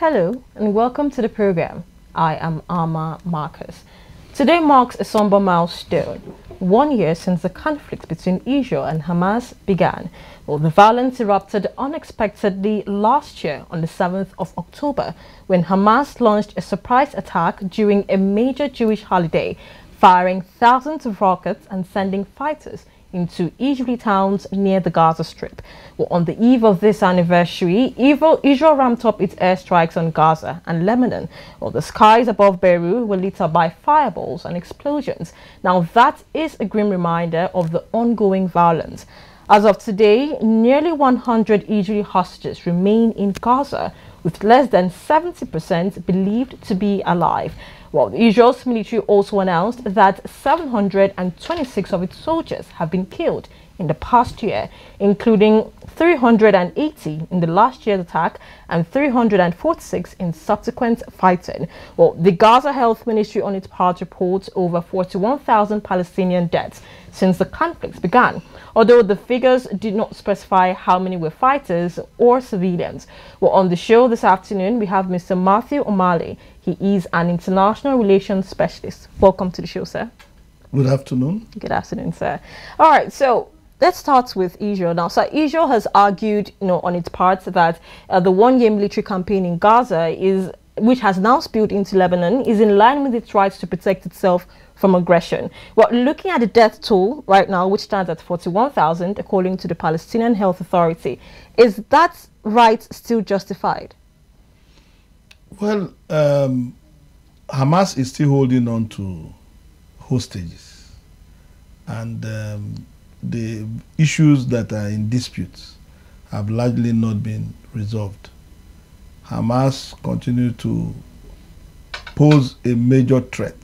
Hello and welcome to the program. I am Ama Marcus. Today marks a somber milestone, one year since the conflict between Israel and Hamas began. Well, the violence erupted unexpectedly last year on the 7th of October when Hamas launched a surprise attack during a major Jewish holiday, firing thousands of rockets and sending fighters into Israeli towns near the Gaza Strip. Well, on the eve of this anniversary, Israel ramped up its airstrikes on Gaza and Lebanon. Well, the skies above Beirut were lit up by fireballs and explosions. Now, that is a grim reminder of the ongoing violence. As of today, nearly 100 Israeli hostages remain in Gaza, with less than 70% believed to be alive. Well, the Israel's military also announced that 726 of its soldiers have been killed in the past year, including 380 in the last year's attack and 346 in subsequent fighting. Well, the Gaza Health Ministry on its part reports over 41,000 Palestinian deaths since the conflicts began, although the figures did not specify how many were fighters or civilians. Well, on the show this afternoon, we have Mr. Mathew Omale. He is an international relations specialist. Welcome to the show, sir. Good afternoon. Good afternoon, sir. All right, so let's start with Israel now. So Israel has argued, you know, on its part that uh, the one-year military campaign in Gaza is, which has now spilled into Lebanon, is in line with its rights to protect itself from aggression. Well, looking at the death toll right now, which stands at 41,000, according to the Palestinian Health Authority, is that right still justified? Well, um, Hamas is still holding on to hostages. And um, the issues that are in dispute have largely not been resolved. Hamas continue to pose a major threat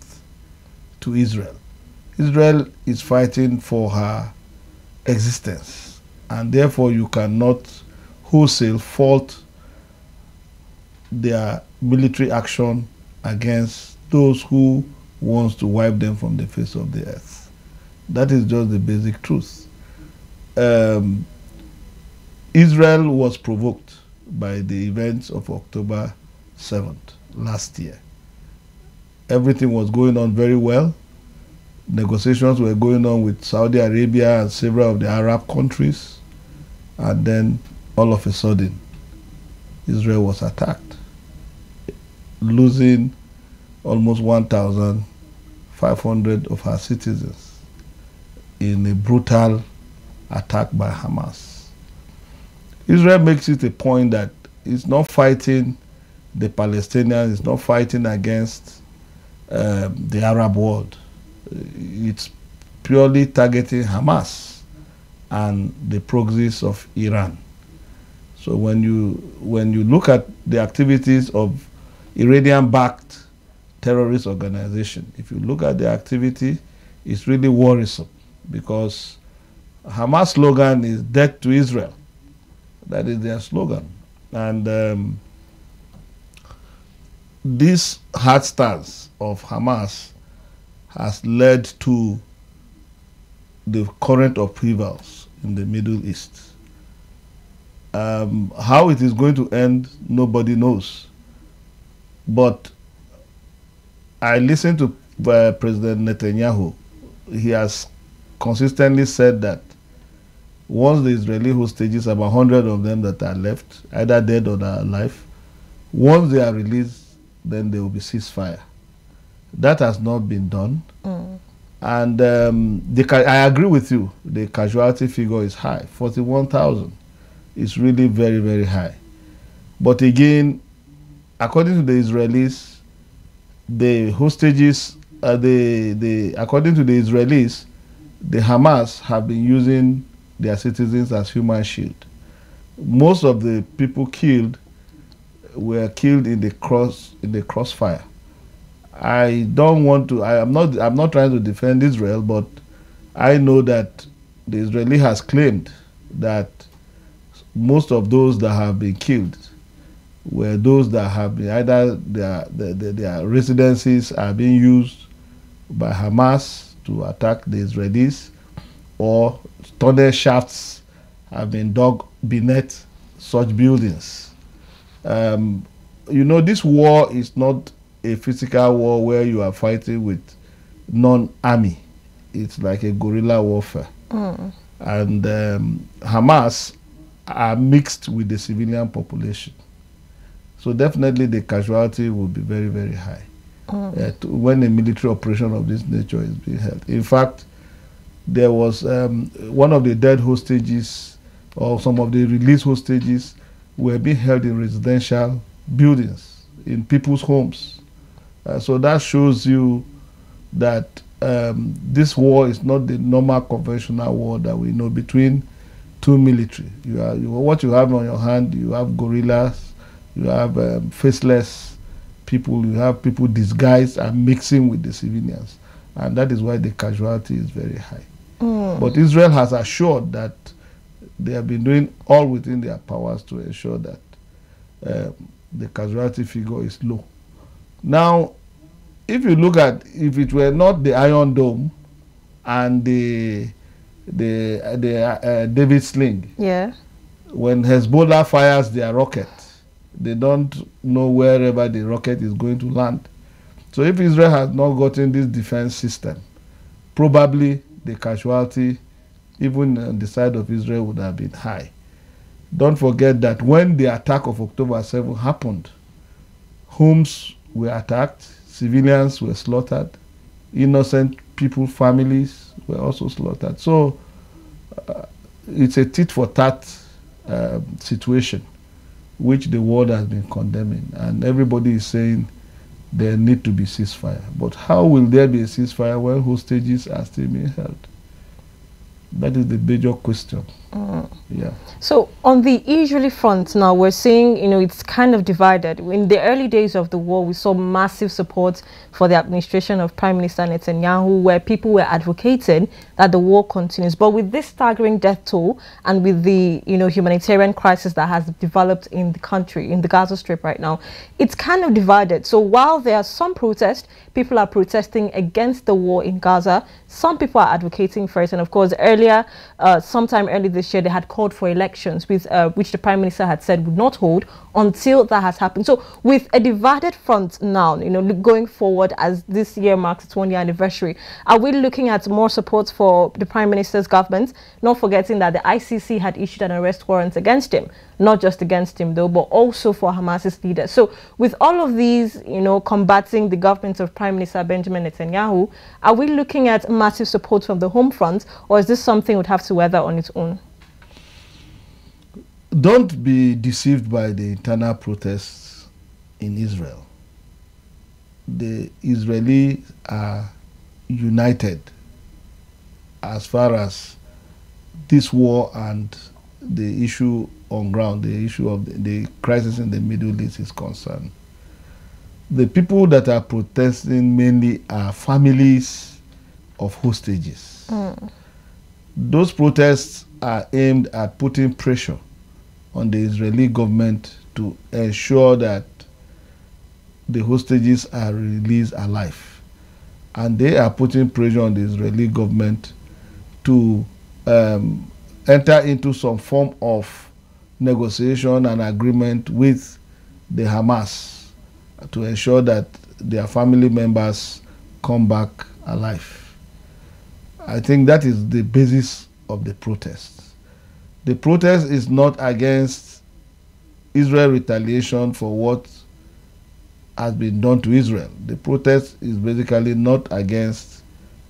to Israel. Israel is fighting for her existence, and therefore you cannot wholesale fault their military action against those who wants to wipe them from the face of the earth. That is just the basic truth. Um, Israel was provoked by the events of October 7th last year everything was going on very well. Negotiations were going on with Saudi Arabia and several of the Arab countries. And then all of a sudden, Israel was attacked, losing almost 1,500 of her citizens in a brutal attack by Hamas. Israel makes it a point that it's not fighting the Palestinians, it's not fighting against um, the Arab world. It's purely targeting Hamas and the proxies of Iran. So when you when you look at the activities of Iranian-backed terrorist organization, if you look at the activity, it's really worrisome because Hamas slogan is "Death to Israel." That is their slogan, and um, this hard stance of Hamas has led to the current upheavals in the Middle East. Um, how it is going to end, nobody knows. But I listened to uh, President Netanyahu. He has consistently said that once the Israeli hostages, about 100 of them that are left, either dead or alive, once they are released, then there will be ceasefire. That has not been done. Mm. And um, the, I agree with you, the casualty figure is high 41,000 is really very, very high. But again, according to the Israelis, the hostages, uh, the, the, according to the Israelis, the Hamas have been using their citizens as human shield. Most of the people killed were killed in the cross in the crossfire. I don't want to. I am not. I'm not trying to defend Israel, but I know that the Israeli has claimed that most of those that have been killed were those that have been either their their, their residences are being used by Hamas to attack the Israelis, or tunnel shafts have been dug beneath such buildings. Um, you know, this war is not a physical war where you are fighting with non-army. It's like a guerrilla warfare. Mm. And um, Hamas are mixed with the civilian population. So definitely the casualty will be very, very high. Uh, to, when a military operation of this nature is being held. In fact, there was um, one of the dead hostages or some of the released hostages were being held in residential buildings, in people's homes. Uh, so that shows you that um, this war is not the normal conventional war that we know between two military. You are you, what you have on your hand. You have guerrillas, you have um, faceless people, you have people disguised and mixing with the civilians, and that is why the casualty is very high. Mm. But Israel has assured that they have been doing all within their powers to ensure that um, the casualty figure is low. Now, if you look at if it were not the Iron Dome and the the the uh, David Sling, Yeah. when Hezbollah fires their rocket, they don't know wherever the rocket is going to land. So if Israel has not gotten this defense system, probably the casualty, even on the side of Israel, would have been high. Don't forget that when the attack of October 7 happened, homes were attacked, civilians were slaughtered, innocent people, families were also slaughtered. So uh, it's a tit for tat uh, situation which the world has been condemning, and everybody is saying there need to be ceasefire. But how will there be a ceasefire when hostages are still being held? That is the major question. Mm. Yeah. So on the Israeli front now, we're seeing, you know, it's kind of divided. In the early days of the war, we saw massive support for the administration of Prime Minister Netanyahu, where people were advocating that the war continues. But with this staggering death toll and with the, you know, humanitarian crisis that has developed in the country, in the Gaza Strip right now, it's kind of divided. So while there are some protests, people are protesting against the war in Gaza. Some people are advocating for it. And of course, earlier, uh, sometime early this year, they had called for elections, with, uh, which the Prime Minister had said would not hold until that has happened. So with a divided front now, you know, going forward as this year marks its one year anniversary, are we looking at more support for the Prime Minister's government? Not forgetting that the ICC had issued an arrest warrant against him, not just against him though, but also for Hamas's leader. So with all of these, you know, combating the government of Prime Minister Benjamin Netanyahu, are we looking at massive support from the home front, or is this something would have to weather on its own? Don't be deceived by the internal protests in Israel. The Israelis are united as far as this war and the issue on ground, the issue of the, the crisis in the Middle East is concerned. The people that are protesting mainly are families of hostages. Hmm. Those protests are aimed at putting pressure on the Israeli government to ensure that the hostages are released alive. And they are putting pressure on the Israeli government to um, enter into some form of negotiation and agreement with the Hamas to ensure that their family members come back alive. I think that is the basis of the protest. The protest is not against Israel retaliation for what has been done to Israel. The protest is basically not against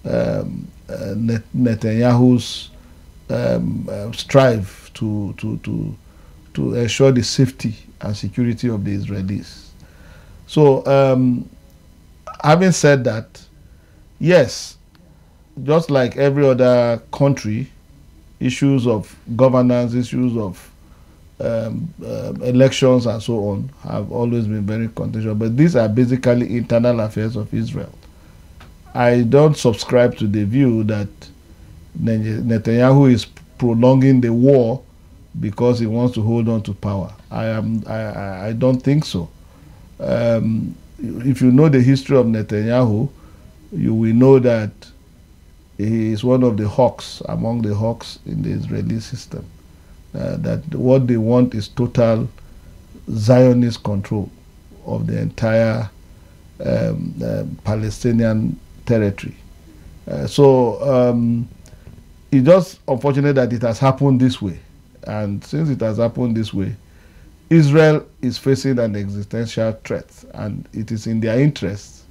um, uh, Net- Netanyahu's um, uh, strive to, to, to, to ensure the safety and security of the Israelis. So, um, having said that, yes, just like every other country, issues of governance, issues of um, um elections, and so on have always been very contentious. But these are basically internal affairs of Israel. I don't subscribe to the view that Netanyahu is prolonging the war because he wants to hold on to power. I am. I, I don't think so. Um, if you know the history of Netanyahu, you will know that he is one of the hawks among the hawks in the Israeli system. Uh, that what they want is total Zionist control of the entire um, uh, Palestinian territory. Uh, so um, it's just unfortunate that it has happened this way. And since it has happened this way, Israel is facing an existential threat, and it is in their interest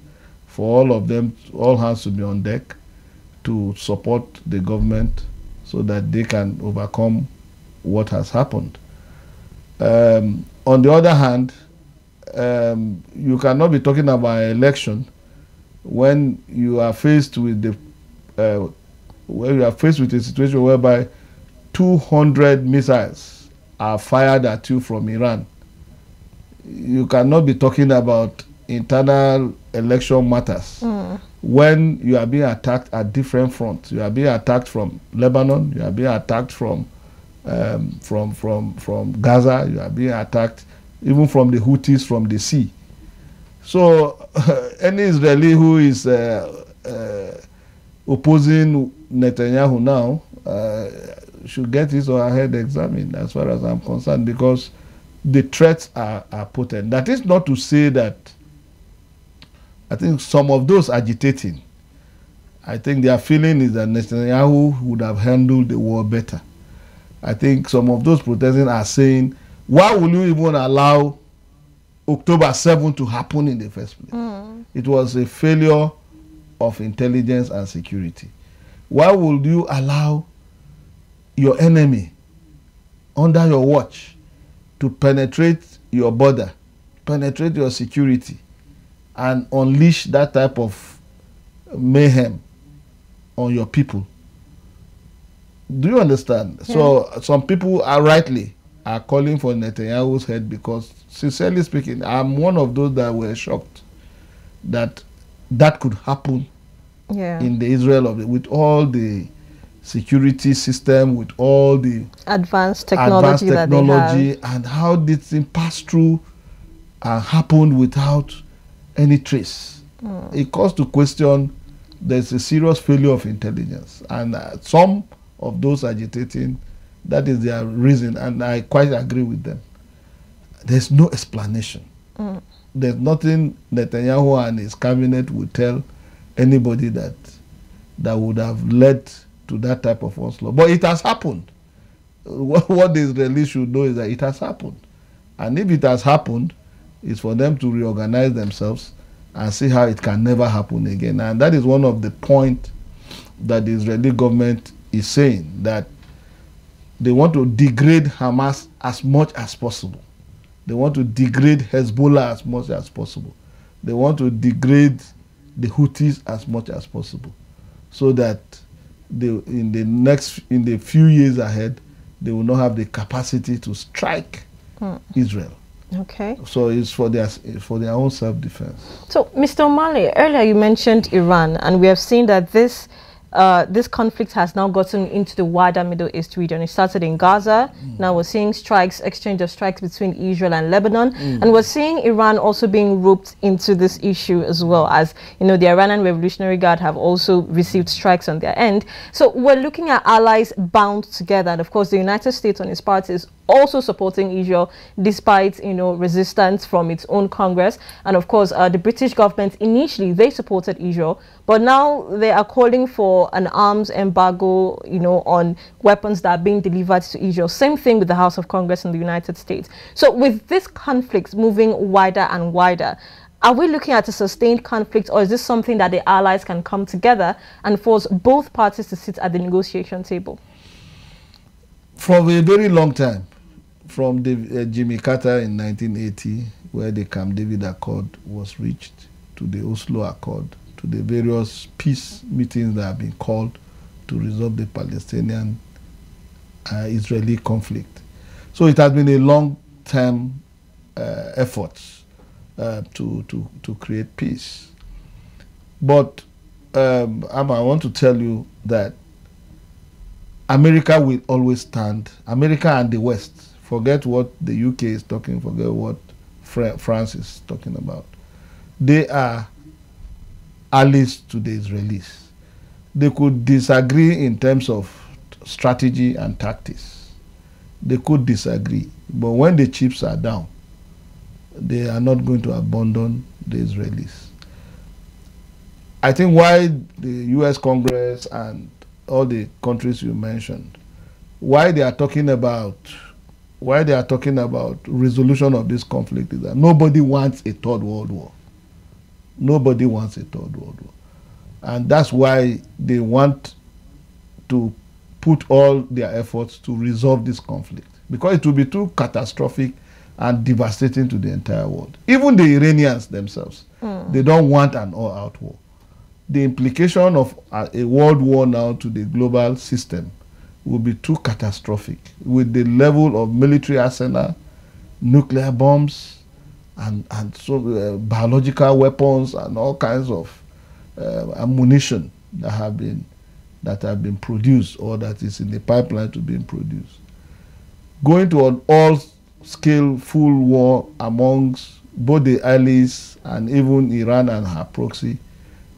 for all of them, all hands to be on deck to support the government so that they can overcome what has happened. Um, on the other hand, um, you cannot be talking about election when you are faced with the uh, when you are faced with a situation whereby 200 missiles are fired at you from Iran. You cannot be talking about internal election matters mm. when you are being attacked at different fronts. You are being attacked from Lebanon. You are being attacked from um, from from from Gaza. You are being attacked even from the Houthis from the sea. So any Israeli who is uh, uh, opposing Netanyahu now uh, should get his or her head examined, as far as I'm concerned, because the threats are, are potent. That is not to say that I think some of those agitating, I think their feeling is that Netanyahu would have handled the war better. I think some of those protesting are saying, why will you even allow October 7 to happen in the first place? Mm. It was a failure of intelligence and security. Why would you allow your enemy under your watch to penetrate your border, penetrate your security, and unleash that type of mayhem on your people? Do you understand? Yeah. So some people are rightly are calling for Netanyahu's head because, sincerely speaking, I'm one of those that were shocked that that could happen yeah. in the Israel of the, with all the security system, with all the advanced technology, advanced technology and how did it pass through and happen without any trace. Mm. It calls to question there's a serious failure of intelligence, and uh, some of those agitating, that is their reason, and I quite agree with them. There's no explanation. Mm. There's nothing Netanyahu and his cabinet would tell anybody that that would have led to that type of onslaught. But it has happened. What, what the Israelis should know is that it has happened. And if it has happened, it's for them to reorganize themselves and see how it can never happen again. And that is one of the points that the Israeli government is saying that they want to degrade Hamas as much as possible. They want to degrade Hezbollah as much as possible. They want to degrade the Houthis as much as possible, so that they, in the next in the few years ahead, they will not have the capacity to strike hmm. Israel. Okay. So it's for their for their own self-defense. So, Mr. Omale, earlier you mentioned Iran, and we have seen that this uh, this conflict has now gotten into the wider Middle East region. It started in Gaza. Mm. Now we're seeing strikes, exchange of strikes between Israel and Lebanon. Mm. And we're seeing Iran also being roped into this issue as well as, you know, the Iranian Revolutionary Guard have also received strikes on their end. So we're looking at allies bound together. And of course, the United States on its part is also supporting Israel despite you know resistance from its own Congress. And of course uh, the British government initially they supported Israel but now they are calling for an arms embargo you know on weapons that are being delivered to Israel. Same thing with the House of Congress in the United States. So with this conflict moving wider and wider are we looking at a sustained conflict or is this something that the allies can come together and force both parties to sit at the negotiation table? For a very long time, from the, uh, Jimmy Carter in 1980, where the Camp David Accord was reached, to the Oslo Accord, to the various peace meetings that have been called to resolve the Palestinian uh, Israeli conflict. So it has been a long term uh, effort uh, to, to, to create peace. But um, I want to tell you that America will always stand, America and the West Forget what the UK is talking, forget what France is talking about. They are allies to the Israelis. They could disagree in terms of strategy and tactics. They could disagree. But when the chips are down, they are not going to abandon the Israelis. I think why the U.S. Congress and all the countries you mentioned, why they are talking about why they are talking about resolution of this conflict is that nobody wants a third world war. Nobody wants a third world war. And that's why they want to put all their efforts to resolve this conflict. Because it will be too catastrophic and devastating to the entire world. Even the Iranians themselves, mm. they don't want an all-out war. The implication of a, a world war now to the global system will be too catastrophic with the level of military arsenal, nuclear bombs, and, and so uh, biological weapons and all kinds of uh, ammunition that have been that have been produced or that is in the pipeline to be produced. Going to an all-scale full war amongst both the allies and even Iran and her proxy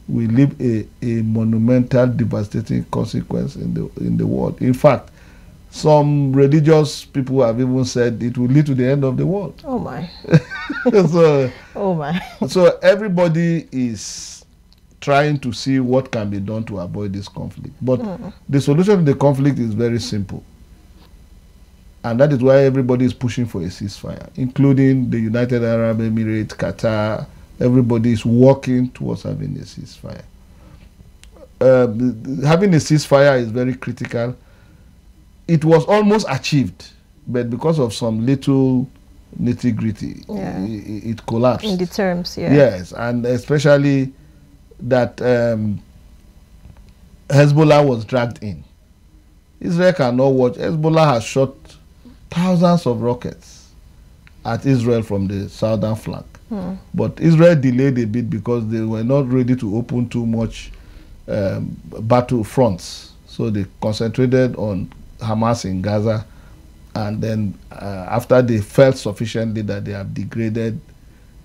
will leave a, a monumental, devastating consequence in the in the world. In fact, some religious people have even said it will lead to the end of the world. Oh my! so, oh my! so everybody is trying to see what can be done to avoid this conflict. But mm. the solution to the conflict is very simple. And that is why everybody is pushing for a ceasefire, including the United Arab Emirates, Qatar, everybody is working towards having a ceasefire. Uh, having a ceasefire is very critical. It was almost achieved, but because of some little nitty gritty, yeah. it, it, collapsed. In the terms, yeah. Yes, and especially that um, Hezbollah was dragged in. Israel cannot watch. Hezbollah has shot thousands of rockets at Israel from the southern flank. But Israel delayed a bit because they were not ready to open too much um, battle fronts. So they concentrated on Hamas in Gaza. And then uh, after they felt sufficiently that they have degraded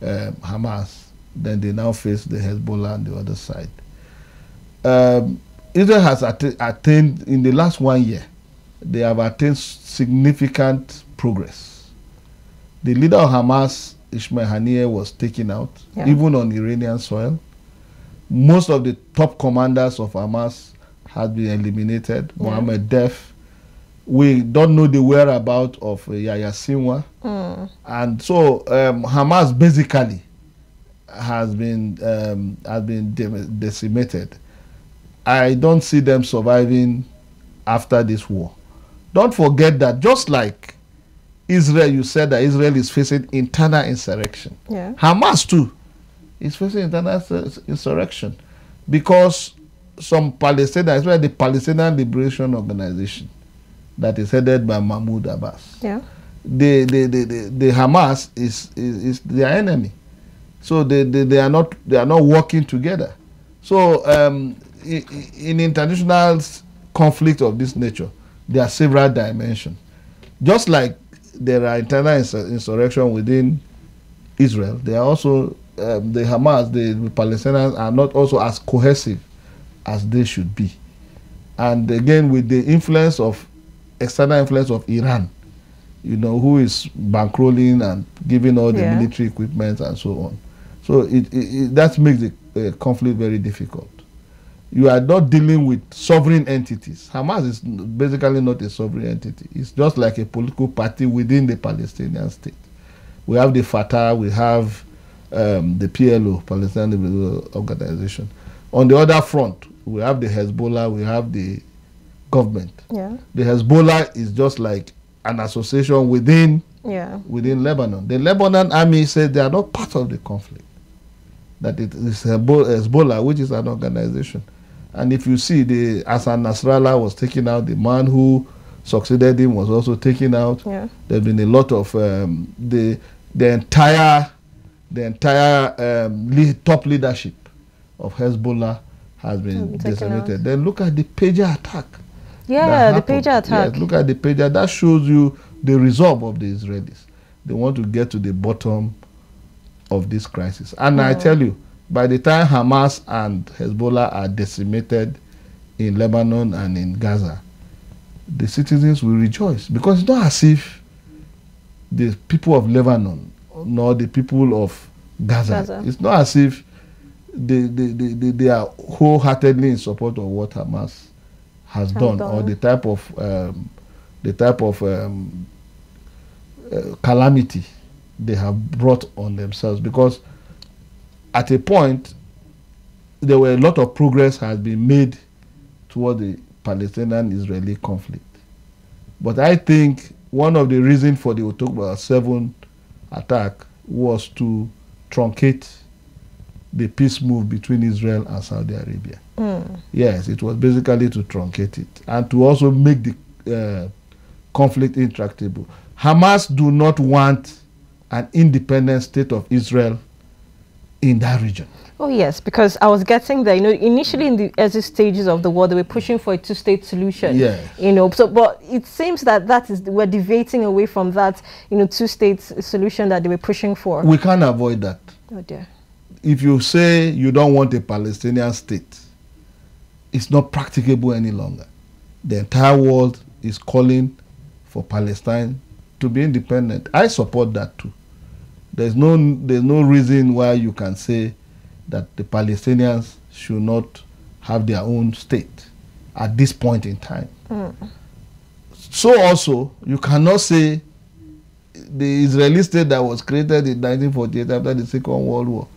um, Hamas, then they now face the Hezbollah on the other side. Um, Israel has att attained, in the last one year, they have attained significant progress. The leader of Hamas Ismail Haniyeh was taken out, yeah. even on Iranian soil. Most of the top commanders of Hamas had been eliminated. Yeah. Mohammed Deif. We don't know the whereabouts of uh, Yahya Sinwar. Mm. And so um, Hamas basically has been um, has been de decimated. I don't see them surviving after this war. Don't forget that just like Israel, you said that Israel is facing internal insurrection. Yeah. Hamas too is facing internal insurrection because some Palestinians, especially the Palestinian Liberation Organization, that is headed by Mahmoud Abbas. Yeah. The, the, the, the, the Hamas is, is, is their enemy. So they, they, they, are not, they are not working together. So um, in, in international conflict of this nature, there are several dimensions. Just like there are internal insurrection within Israel. There are also um, the Hamas, the Palestinians are not also as cohesive as they should be. And again, with the influence of external influence of Iran, you know, who is bankrolling and giving all the yeah. military equipment and so on. So it, it, it that makes the uh, conflict very difficult you are not dealing with sovereign entities. Hamas is basically not a sovereign entity. It's just like a political party within the Palestinian state. We have the Fatah, we have um, the PLO, Palestinian Organization. On the other front, we have the Hezbollah, we have the government. Yeah. The Hezbollah is just like an association within yeah. within Lebanon. The Lebanon army said they are not part of the conflict. That it is Hezbollah, which is an organization. And if you see, the Hassan Nasrallah was taken out, the man who succeeded him was also taken out. Yeah. There's been a lot of um, the the entire the entire um, top leadership of Hezbollah has been decimated. Then look at the pager attack. Yeah, the pager attack. Yes, look at the pager. That shows you the resolve of the Israelis. They want to get to the bottom of this crisis. And I tell you, by the time Hamas and Hezbollah are decimated in Lebanon and in Gaza, the citizens will rejoice because it's not as if the people of Lebanon nor the people of Gaza. Gaza. It's not as if they, they, they, they, they are wholeheartedly in support of what Hamas has Has done, done. or the type of um, the type of um, uh, calamity they have brought on themselves. Because at a point, there were a lot of progress has been made toward the Palestinian-Israeli conflict. But I think one of the reasons for the October 7 attack was to truncate the peace move between Israel and Saudi Arabia. Mm. Yes, it was basically to truncate it and to also make the uh, conflict intractable. Hamas do not want an independent state of Israel in that region. Oh yes, because I was getting there. You know, initially in the early stages of the war, they were pushing for a two-state solution. Yes. You know, so but it seems that that is we're deviating away from that. You know, two-state solution that they were pushing for. We can't avoid that. oh dear. If you say you don't want a Palestinian state, it's not practicable any longer. The entire world is calling for Palestine to be independent. I support that too. There's no there's no reason why you can say that the Palestinians should not have their own state at this point in time. So also you cannot say the Israeli state that was created in 1948 after the Second World War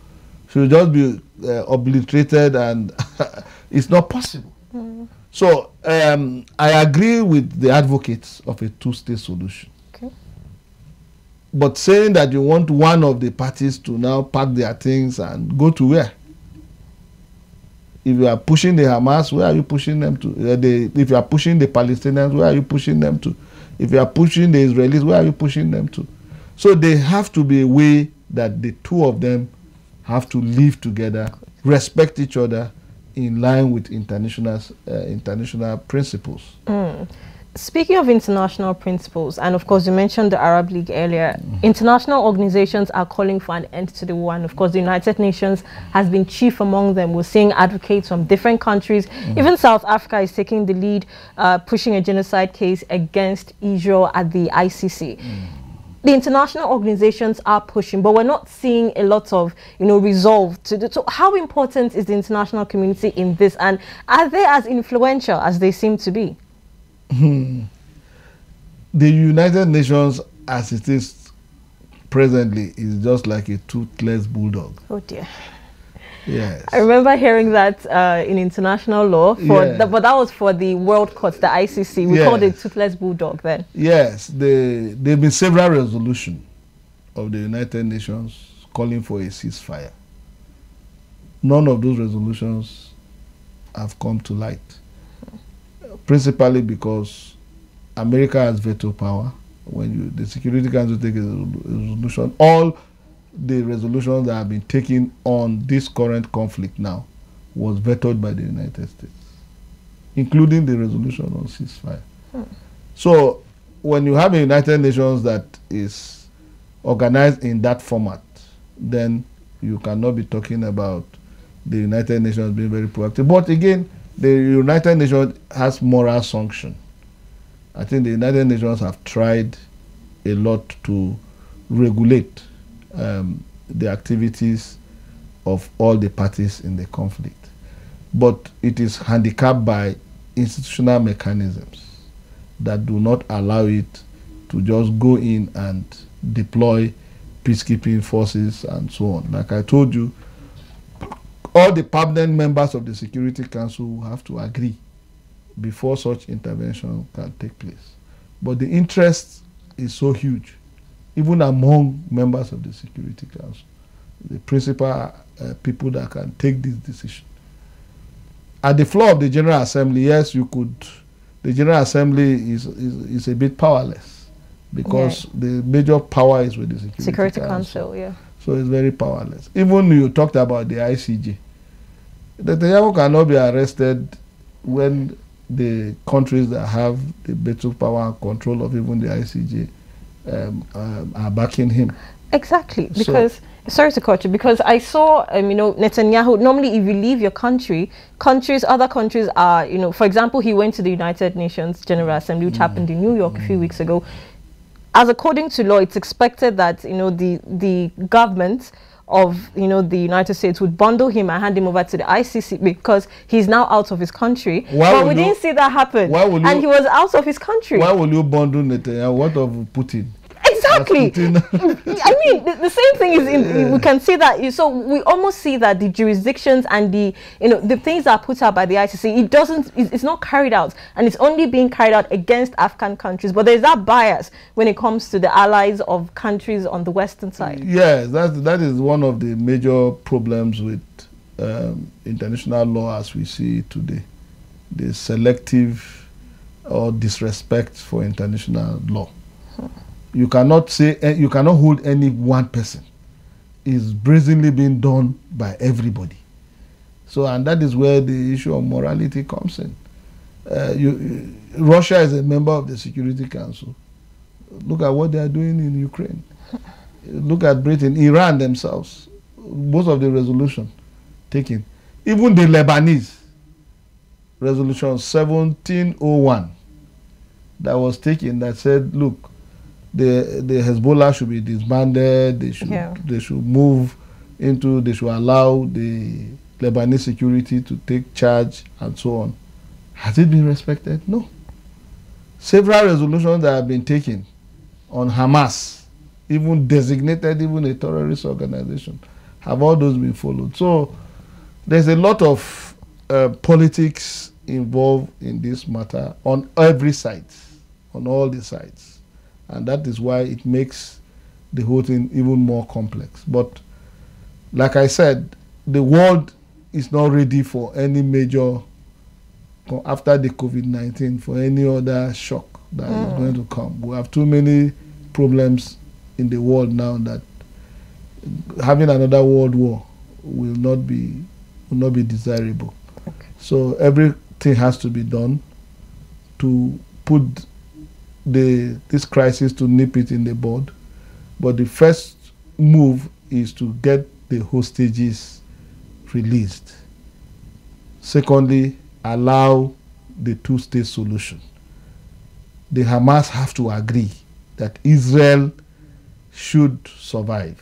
should just be uh, obliterated and it's not possible. So um, I agree with the advocates of a two-state solution. But saying that you want one of the parties to now pack their things and go to where? If you are pushing the Hamas, where are you pushing them to? Uh, if you are pushing the Palestinians, where are you pushing them to? If you are pushing the Israelis, where are you pushing them to? So they have to be a way that the two of them have to live together, respect each other in line with international uh, international principles. Speaking of international principles, and of course you mentioned the Arab League earlier, mm. international organizations are calling for an end to the war. And of course the United Nations has been chief among them. We're seeing advocates from different countries. Mm. Even South Africa is taking the lead, uh, pushing a genocide case against Israel at the ICC. Mm. The international organizations are pushing, but we're not seeing a lot of, you know, resolve to do. So, how important is the international community in this, and are they as influential as they seem to be? The United Nations, as it is presently, is just like a toothless bulldog. Oh dear. Yes. I remember hearing that uh, in international law, for Yeah. the, but that was for the World Court, the ICC. We Yeah. called it toothless bulldog then. Yes, there there have been several resolutions of the United Nations calling for a ceasefire. None of those resolutions have come to light, principally because America has veto power. When you, the Security Council takes a resolution, all the resolutions that have been taken on this current conflict now was vetoed by the United States, including the resolution on ceasefire. Hmm. So when you have a United Nations that is organized in that format, then you cannot be talking about the United Nations being very proactive. But again, the United Nations has moral sanction. I think the United Nations have tried a lot to regulate um, the activities of all the parties in the conflict. But it is handicapped by institutional mechanisms that do not allow it to just go in and deploy peacekeeping forces and so on. Like I told you, all the permanent members of the Security Council have to agree before such intervention can take place. But the interest is so huge, even among members of the Security Council, the principal uh, people that can take this decision. At the floor of the General Assembly, yes, you could. The General Assembly is is, is a bit powerless because the major power is with the Security, Security Council. Council, yeah. So it's very powerless. Even you talked about the ICJ. Netanyahu cannot be arrested when the countries that have the veto power and control of even the ICJ um, um, are backing him. Exactly, So- because sorry to cut you, because I saw, um, you know, Netanyahu. Normally, if you leave your country, countries, other countries are, you know, for example, he went to the United Nations General Assembly, which happened in New York a few weeks ago. as according to law, it's expected that you know the the government of you know the United States would bundle him and hand him over to the ICC because he's now out of his country. Why but we you, didn't see that happen. Why and you, he was out of his country. Why will you bundle Netanyahu? What of Putin? Exactly. I mean, the, the, same thing is in, yeah. we can see that. So we almost see that the jurisdictions and the you know the things that are put out by the ICC, it doesn't, it's not carried out, and it's only being carried out against African countries. But there's that bias when it comes to the allies of countries on the western side. Yes, that that is one of the major problems with um, international law as we see today, the selective or disrespect for international law. Hmm you cannot say eh, you cannot hold any one person. Is brazenly being done by everybody. So and that is where the issue of morality comes in. Uh, you, russia is a member of the security council. Look at what they are doing in ukraine. Look at britain iran themselves. Most of the resolution taken. Even the lebanese resolution 1701 that was taken that said look the the Hezbollah should be disbanded. They should yeah. they should move into. They should allow the Lebanese security to take charge and so on. Has it been respected? No. Several resolutions that have been taken on Hamas, even designated even a terrorist organization, have all those been followed. So there's a lot of uh, politics involved in this matter on every side, on all the sides and that is why it makes the whole thing even more complex. But like I said, the world is not ready for any major after the COVID-19 for any other shock that mm. is going to come. We have too many problems in the world now that having another world war will not be will not be desirable. Okay. So everything has to be done to put the this crisis to nip it in the bud. But the first move is to get the hostages released. Secondly, allow the two-state solution. The Hamas have to agree that Israel should survive.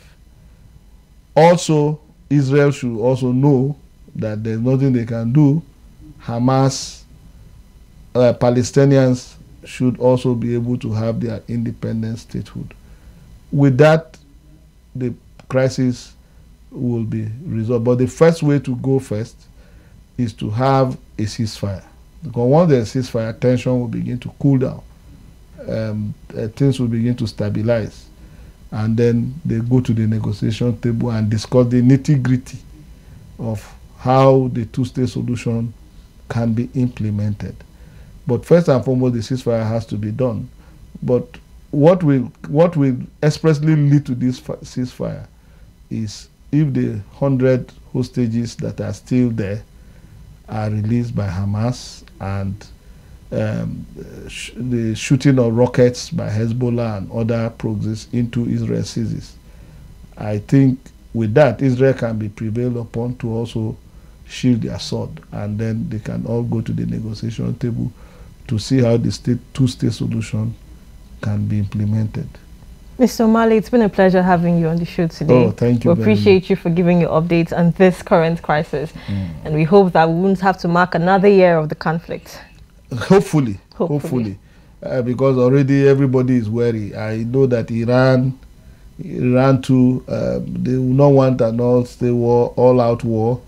Also, Israel should also know that there's nothing they can do. Hamas, uh, Palestinians should also be able to have their independent statehood. With that, the crisis will be resolved. But the first way to go first is to have a ceasefire. Because once there's a ceasefire, tension will begin to cool down. Um, uh, things will begin to stabilize. And then they go to the negotiation table and discuss the nitty gritty of how the two state solution can be implemented. But first and foremost, the ceasefire has to be done. But what will what will expressly lead to this ceasefire is if the hundred hostages that are still there are released by Hamas and um, sh the shooting of rockets by Hezbollah and other proxies into Israel ceases. I think with that, Israel can be prevailed upon to also shield their sword, and then they can all go to the negotiation table to see how the state two-state solution can be implemented. Mr. Omale, it's been a pleasure having you on the show today. Oh, thank you. We appreciate you for giving your updates on this current crisis. Mm. And we hope that we won't have to mark another year of the conflict. Hopefully. Hopefully. hopefully. Uh, because already everybody is wary. I know that Iran, Iran too, uh, they will not want an war, all-out war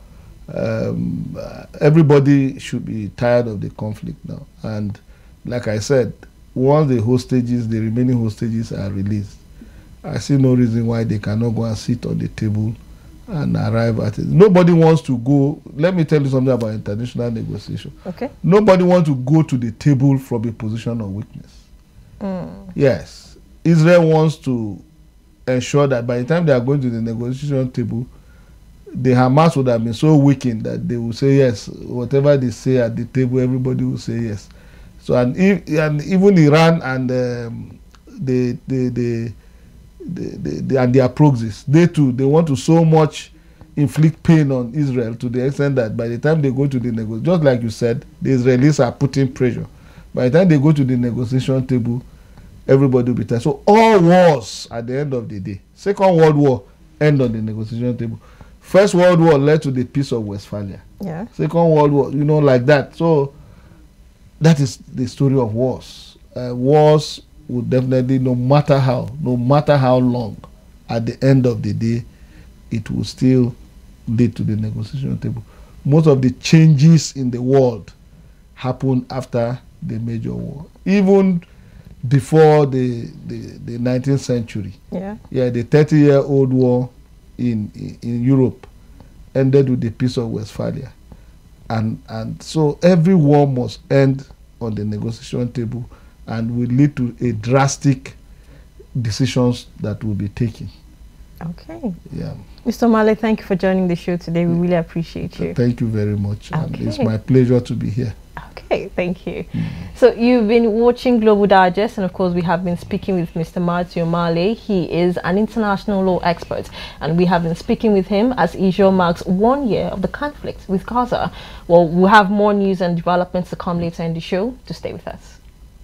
um, everybody should be tired of the conflict now. And like I said, once the hostages, the remaining hostages are released, I see no reason why they cannot go and sit on the table and arrive at it. Nobody wants to go. Let me tell you something about international negotiation. Okay. Nobody wants to go to the table from a position of weakness. Mm. Yes. Israel wants to ensure that by the time they are going to the negotiation table, the Hamas would have been so weakened that they would say yes. Whatever they say at the table, everybody will say yes. So and, if, and even Iran and um, the, the, the, the, the, and their proxies, they too, they want to so much inflict pain on Israel to the extent that by the time they go to the negotiation, just like you said, the Israelis are putting pressure. By the time they go to the negotiation table, everybody will be tired. So all wars at the end of the day, Second World War end on the negotiation table. First World War led to the Peace of Westphalia. Yeah. Second World War, you know, like that. So that is the story of wars. Uh, wars would definitely, no matter how, no matter how long, at the end of the day, it will still lead to the negotiation table. Most of the changes in the world happen after the major war. Even before the, the, the 19th century. Yeah. Yeah, the 30 year old war in, in, in Europe ended with the Peace of Westphalia. And, and so every war must end on the negotiation table and will lead to a drastic decisions that will be taken. Okay. Yeah. Mr. Omale, thank you for joining the show today. We really appreciate you. Thank you very much. And it's my pleasure to be here. Okay, thank you. So you've been watching Global Digest, and of course we have been speaking with Mr. Mathew Omale. He is an international law expert, and we have been speaking with him as Israel marks one year of the conflict with Gaza. Well, we'll have more news and developments to come later in the show. To stay with us.